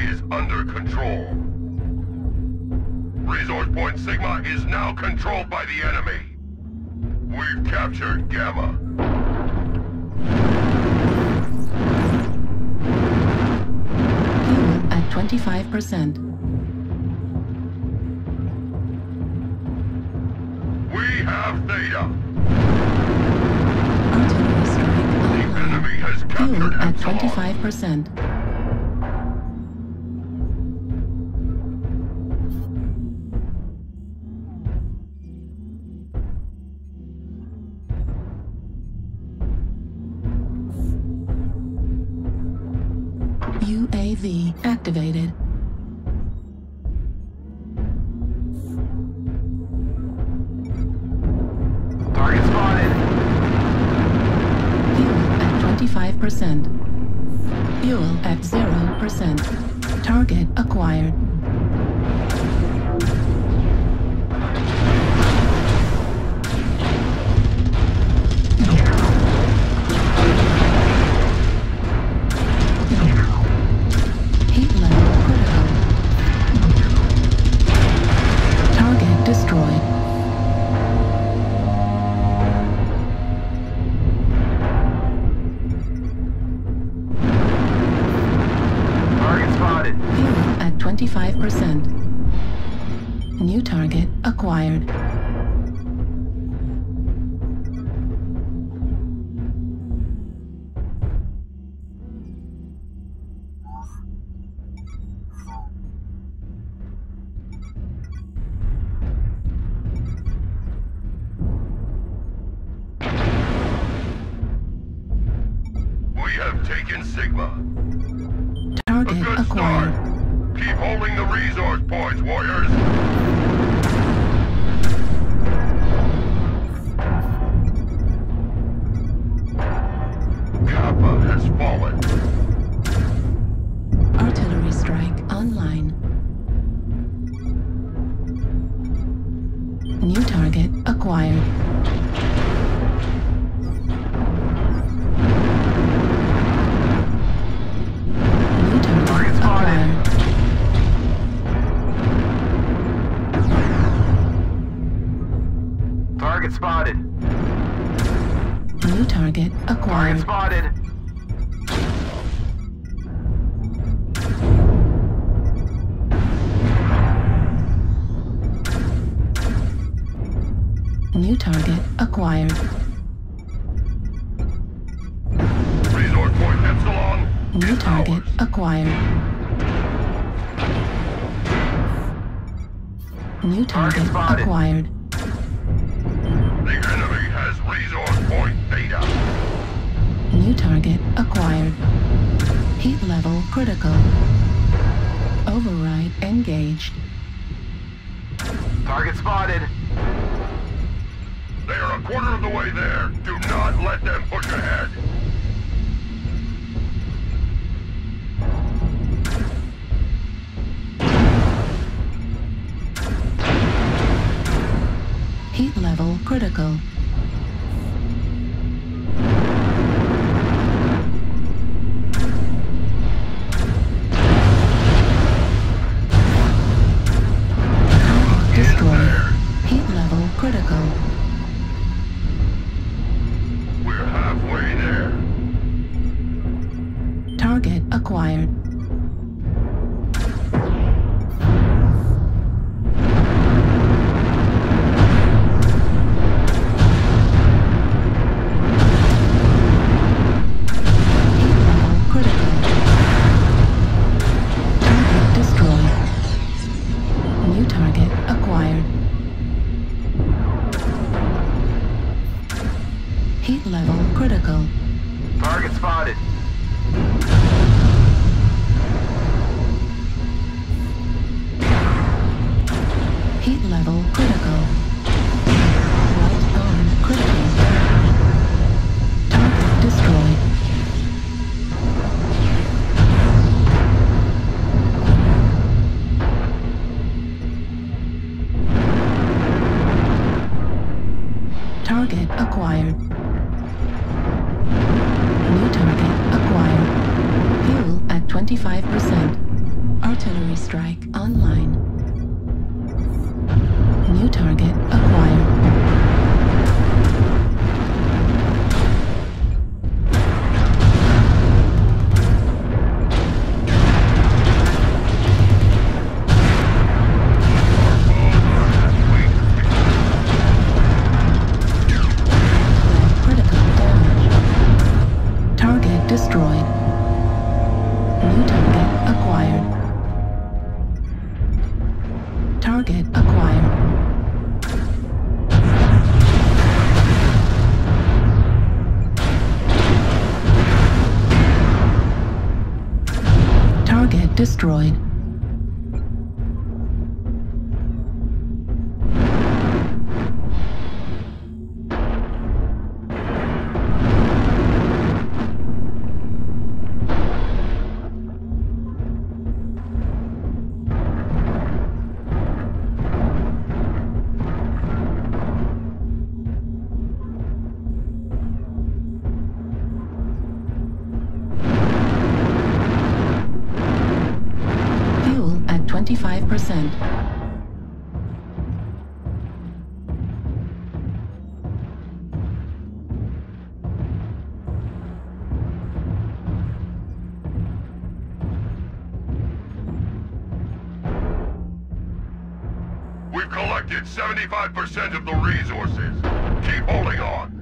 is under control. Resource point Sigma is now controlled by the enemy. We've captured Gamma. Fuel at 25%. We have Theta. Artillery strike The enemy has Fuel at 25%. UAV activated. Target spotted. Fuel at 25%. Fuel at 0%. Target acquired. Have taken Sigma. A Target good acquired. start. Keep holding the resource points, warriors. Kappa has fallen. Artillery strike online. Spotted. New target acquired. Resource point Epsilon New target acquired. New target acquired. The enemy has resource point Theta. New target acquired. Heat level critical. Override engaged. Target spotted. They are a quarter of the way there. Do not let them push ahead. Heat level critical. Level critical. Target spotted. Heat level critical. target. destroyed. Protected 75% of the resources. Keep holding on.